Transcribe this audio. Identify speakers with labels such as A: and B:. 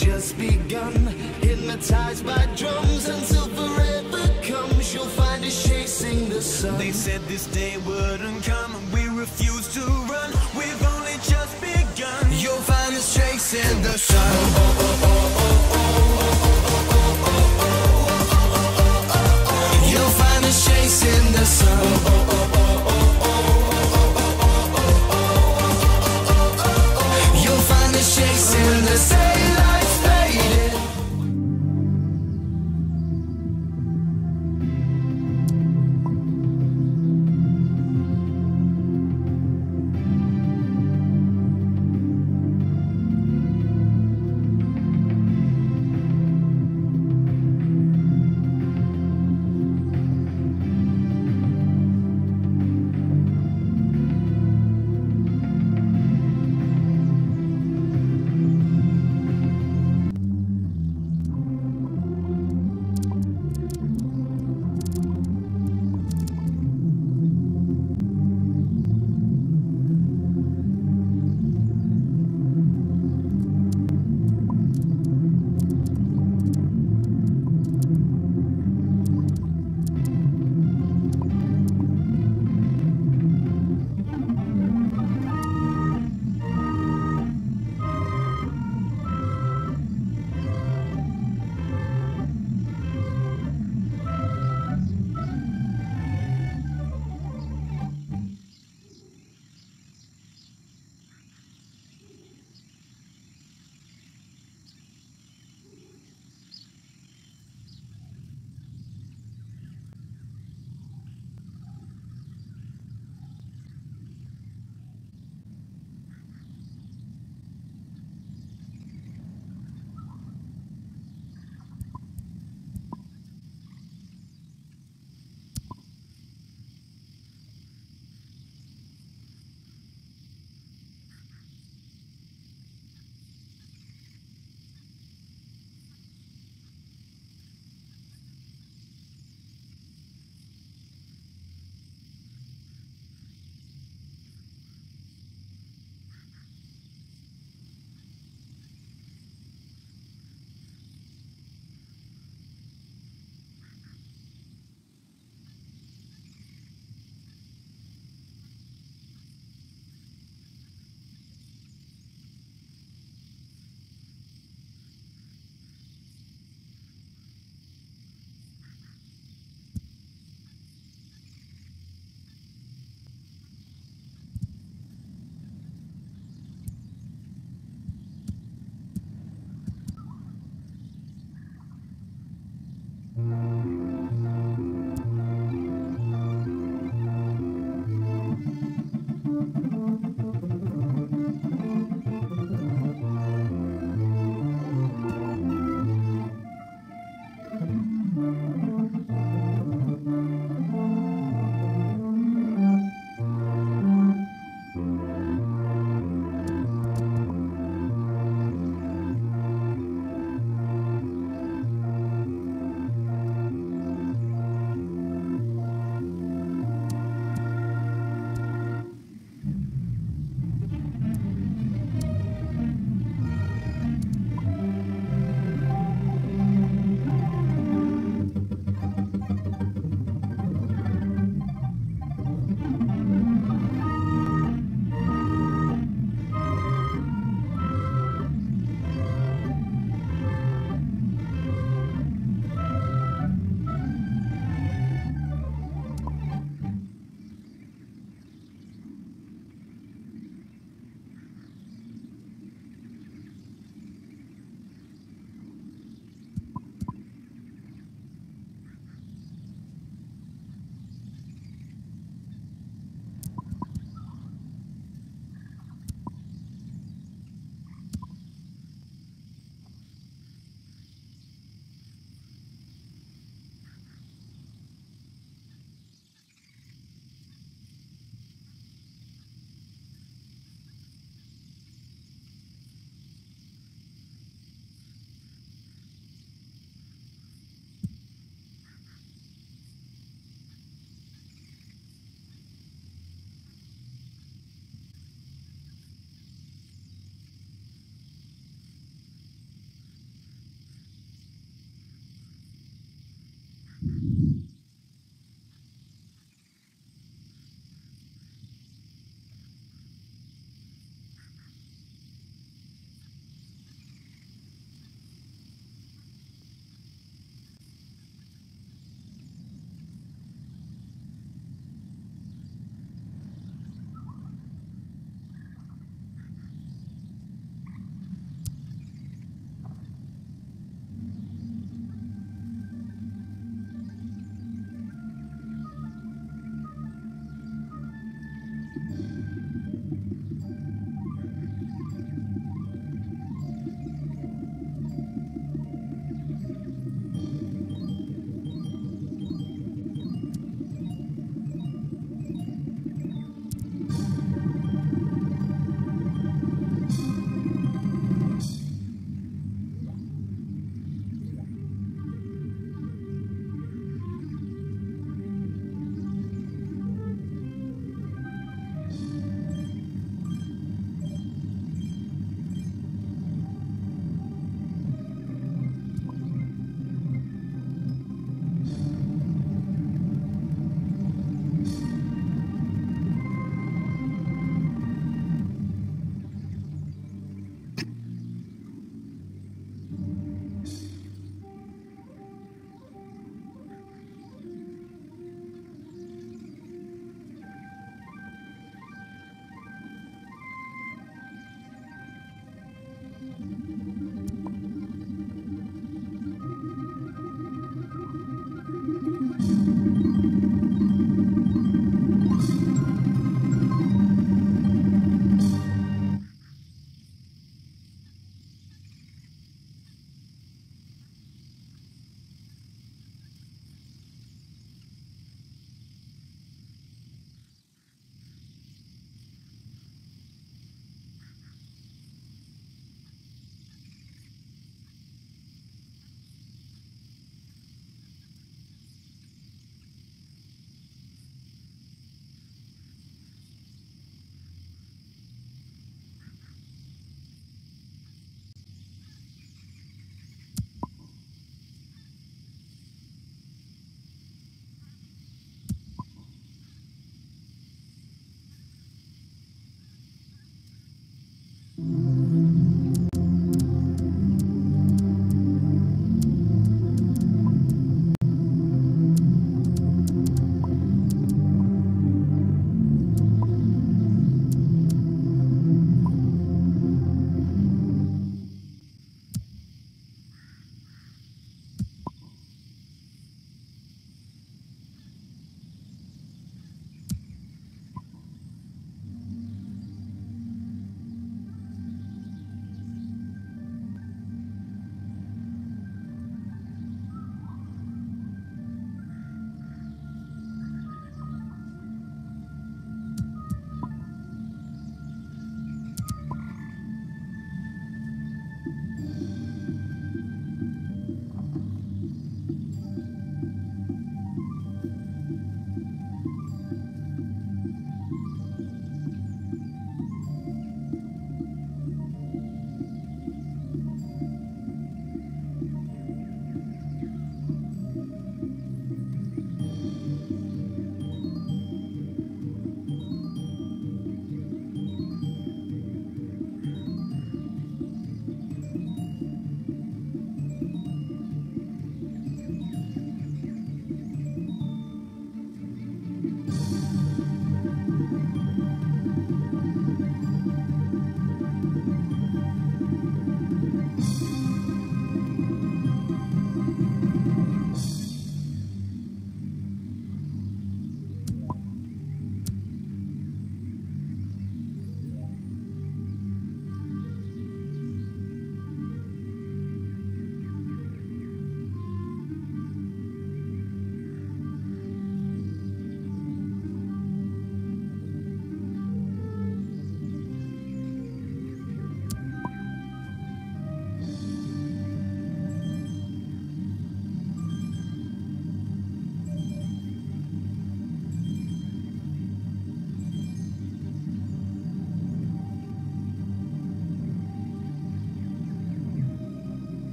A: just begun. Hypnotized by drums until forever comes. You'll find us chasing the sun.
B: They said this day wouldn't come. And We refuse to run. We've only just begun. You'll find us chasing the sun.
A: Oh, oh, oh, You'll find us chasing the sun.